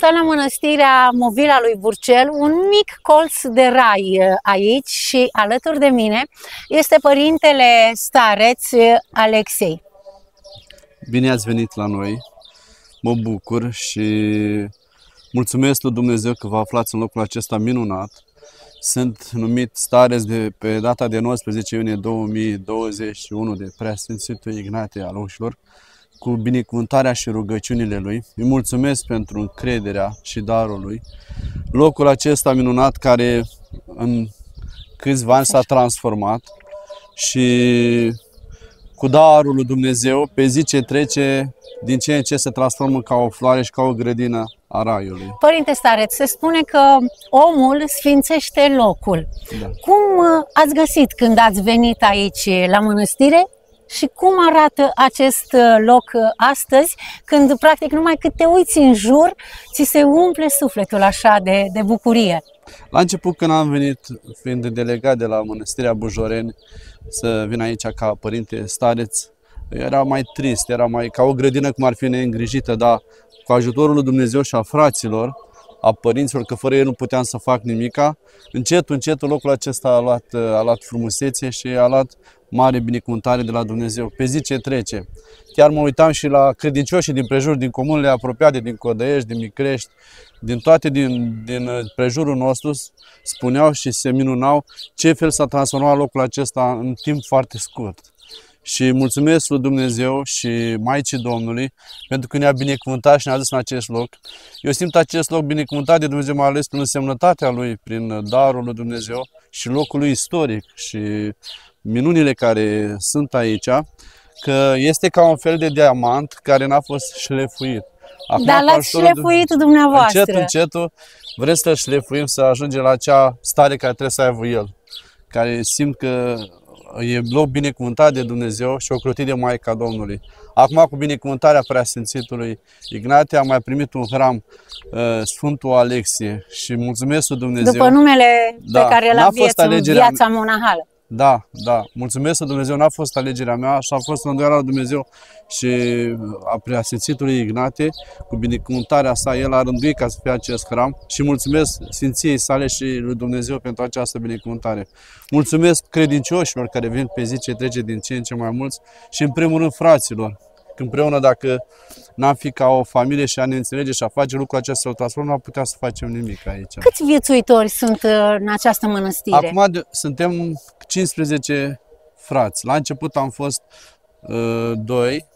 aflat la mănăstirea Movila lui Burcel, un mic colț de rai uh, aici și alături de mine este părintele stareț uh, Alexei. Bine ați venit la noi, mă bucur și mulțumesc lui Dumnezeu că vă aflați în locul acesta minunat. Sunt numit stareț de pe data de 19 iunie 2021 de preasfințitul Ignatie al Ușilor, cu binecuvântarea și rugăciunile Lui. Îi mulțumesc pentru încrederea și darul Lui. Locul acesta minunat care în câțiva ani s-a transformat și cu darul lui Dumnezeu, pe zi ce trece, din ce în ce se transformă ca o floare și ca o grădină a raiului. Părinte Stareț, se spune că omul sfințește locul. Da. Cum uh, ați găsit când ați venit aici la mănăstire și cum arată acest uh, loc uh, astăzi, când practic numai cât te uiți în jur, ți se umple sufletul așa de, de bucurie? La început când am venit, fiind delegat de la Mănăstirea Bujoreni, să vin aici ca părinte stareț, era mai trist, era mai ca o grădină cum ar fi neîngrijită, dar cu ajutorul lui Dumnezeu și a fraților, a părinților, că fără ei nu puteam să fac nimica. Încet, încet, locul acesta a luat, a luat frumusețe și a luat mare binecuvântare de la Dumnezeu, pe zi ce trece. Chiar mă uitam și la credincioșii din prejur, din comunele apropiate, din Codăiești, din Micrești, din toate din, din prejurul nostru, spuneau și se minunau ce fel s-a transformat locul acesta în timp foarte scurt. Și mulțumesc lui Dumnezeu și Maicii Domnului pentru că ne-a binecuvântat și ne-a dus în acest loc. Eu simt acest loc binecuvântat de Dumnezeu, mai ales prin însemnătatea lui, prin darul lui Dumnezeu și locul lui istoric și minunile care sunt aici, că este ca un fel de diamant care n-a fost șlefuit. Acum, Dar l-ați șlefuit dumneavoastră. Încet, încetul vrem să șlefuim, să ajungem la acea stare care trebuie să aibă el. Care simt că e loc binecuvântat de Dumnezeu și ocrotit de Maica Domnului. Acum, cu binecuvântarea preasfințitului Ignatie, am mai primit un hram uh, Sfântul Alexie și mulțumesc lui Dumnezeu. După numele da, pe care l-a în viața monahală. Da, da. Mulțumesc să Dumnezeu, n-a fost alegerea mea, așa a fost îndoiala lui Dumnezeu și a preasfințitului Ignate, cu binecuvântarea sa, el a rânduit ca să fie acest hram și mulțumesc Sfinției sale și lui Dumnezeu pentru această binecuvântare. Mulțumesc credincioșilor care vin pe zi ce trece din ce în ce mai mulți și în primul rând fraților, că împreună dacă n-am fi ca o familie și a ne înțelege și a face lucrul acesta să-l transform, nu am putea să facem nimic aici. Câți viețuitori sunt uh, în această mănăstire? Acum suntem 15 frați. La început am fost uh, 2,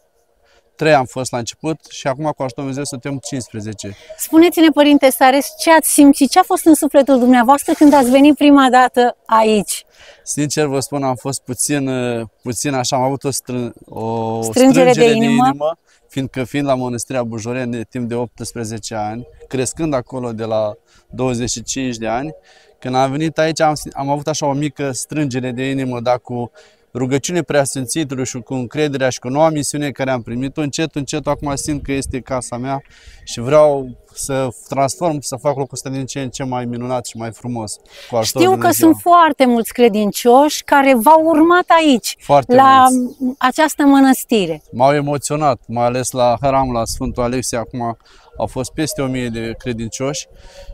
3 am fost la început și acum cu ajutorul Dumnezeu suntem 15. Spuneți-ne, Părinte Sares, ce ați simțit, ce a fost în sufletul dumneavoastră când ați venit prima dată aici? Sincer vă spun, am fost puțin, uh, puțin așa, am avut o, strân, o strângere, strângere de, inimă. de inimă, fiindcă fiind la Mănăstirea Bujoreni timp de 18 ani, crescând acolo de la 25 de ani, când am venit aici am, am avut așa o mică strângere de inimă, dar cu rugăciune preasfințitului și cu încrederea și cu noua misiune care am primit-o, încet, încet, acum simt că este casa mea și vreau să transform, să fac locul ăsta din ce în ce mai minunat și mai frumos. Cu Știu că sunt foarte mulți credincioși care v-au urmat aici, foarte la mulți. această mănăstire. M-au emoționat, mai ales la Haram, la Sfântul Alexia, acum au fost peste o mie de credincioși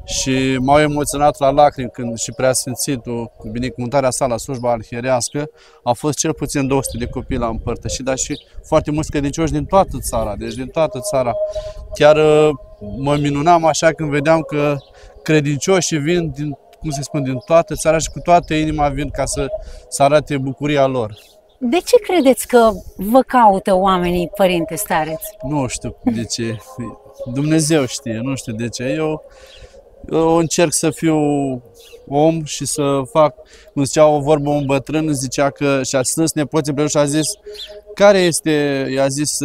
și m-au emoționat la lacrimi când și preasfințitul, cu binecuvântarea sa la slujba arhierească, au fost cel puțin 200 de copii la împărtășit, dar și foarte mulți credincioși din toată țara, deci din toată țara. Chiar uh, mă minunam așa când vedeam că credincioșii vin din, cum se spune, din toată țara și cu toată inima vin ca să, să arate bucuria lor. De ce credeți că vă caută oamenii, părinte stareț? Nu știu de ce. Dumnezeu știe, nu știu de ce. Eu, eu încerc să fiu om și să fac, cum zicea o vorbă un bătrân, zicea că și-a strâns nepoții împreună și a zis care este, i-a zis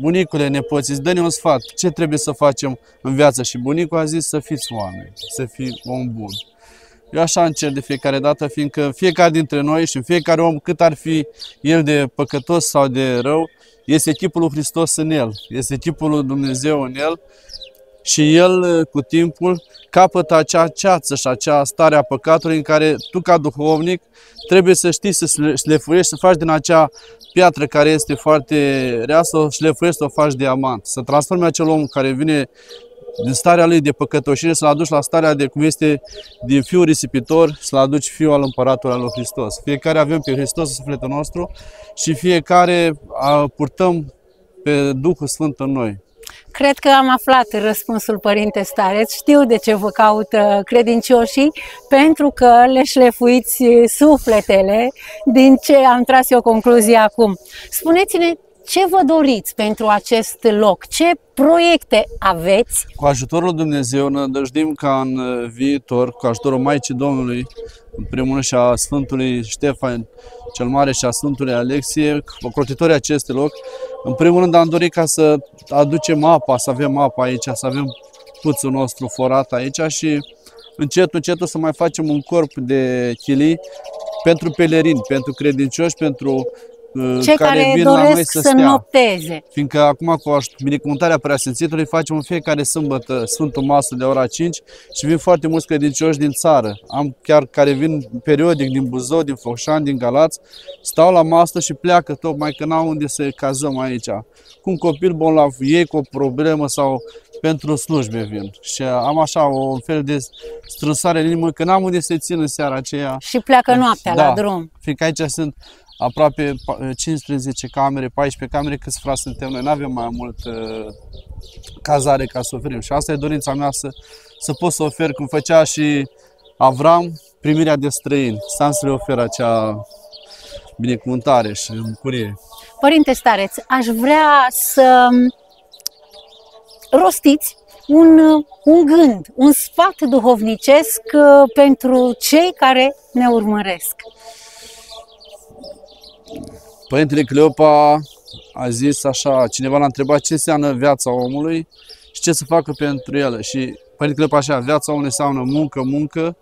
bunicule nepoții, dă-ne un sfat, ce trebuie să facem în viață și bunicul a zis să fiți oameni, să fii om bun. Eu așa încerc de fiecare dată, fiindcă fiecare dintre noi și fiecare om, cât ar fi el de păcătos sau de rău, este chipul lui Hristos în el, este chipul lui Dumnezeu în el și el, cu timpul, capătă acea ceață și acea stare a păcatului în care tu, ca duhovnic, trebuie să știi să șlefuiești, să faci din acea piatră care este foarte rea, să o șlefuiești, să o faci diamant, să transformi acel om care vine din starea lui de păcătoșire, să-l aduci la starea de cum este din fiul risipitor, să-l aduci fiul al împăratului al lui Hristos. Fiecare avem pe Hristos în sufletul nostru și fiecare purtăm pe Duhul Sfânt în noi. Cred că am aflat răspunsul Părinte Stareț. Știu de ce vă caută credincioșii, pentru că le șlefuiți sufletele, din ce am tras eu concluzia acum. Spuneți-ne ce vă doriți pentru acest loc? Ce proiecte aveți? Cu ajutorul Dumnezeu ne dăjdim ca în viitor, cu ajutorul Maicii Domnului, în primul rând și a Sfântului Ștefan cel Mare și a Sfântului Alexie, ocrotitorii acestui loc, în primul rând am dorit ca să aducem apa, să avem apa aici, să avem puțul nostru forat aici și încet, încet să mai facem un corp de chilii pentru pelerini, pentru credincioși, pentru Uh, Cei care, care vin doresc la noi să, să stea. nopteze. Fiindcă acum cu binecuvântarea preasfințitului facem în fiecare sâmbătă Sfântul Masă de ora 5 și vin foarte mulți credincioși din țară. Am chiar care vin periodic din Buzău, din Focșani, din Galați, stau la masă și pleacă tocmai că n-au unde să cazăm aici. Cu un copil bolnav, ei cu o problemă sau pentru slujbe vin. Și am așa o fel de strânsare în inimă că n-am unde să țin în seara aceea. Și pleacă noaptea da, la drum. Fiindcă aici sunt aproape 15 camere, 14 camere, câți frați suntem noi, nu avem mai mult uh, cazare ca să oferim. Și asta e dorința mea să, să pot să ofer, cum făcea și Avram, primirea de străini, să am să le ofer acea binecuvântare și bucurie. Părinte Stareț, aș vrea să rostiți un, un gând, un sfat duhovnicesc uh, pentru cei care ne urmăresc. Părintele Cleopa a zis așa, cineva l-a întrebat ce înseamnă viața omului și ce să facă pentru el. Și Părintele Cleopa așa, viața omului înseamnă muncă, muncă,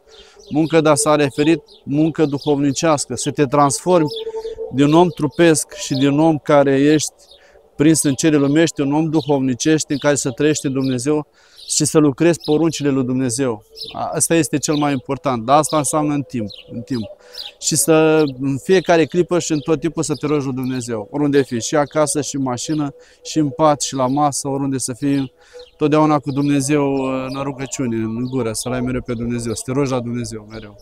muncă, dar s-a referit muncă duhovnicească, să te transformi din om trupesc și din om care ești prins în cele lumești, un om duhovnicești în care să trăiește Dumnezeu și să lucrezi poruncile lui Dumnezeu. Asta este cel mai important, dar asta înseamnă în timp, în timp. Și să în fiecare clipă și în tot timpul să te rogi lui Dumnezeu, oriunde fii, și acasă, și în mașină, și în pat, și la masă, oriunde să fii, totdeauna cu Dumnezeu în rugăciune, în gură, să-L ai mereu pe Dumnezeu, să te rogi la Dumnezeu mereu.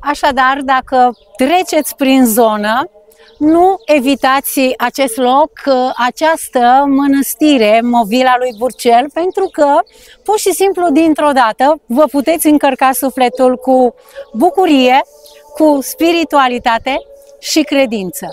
Așadar, dacă treceți prin zonă, nu evitați acest loc, această mănăstire, Movila lui Burcel, pentru că, pur și simplu, dintr-o dată, vă puteți încărca sufletul cu bucurie, cu spiritualitate și credință.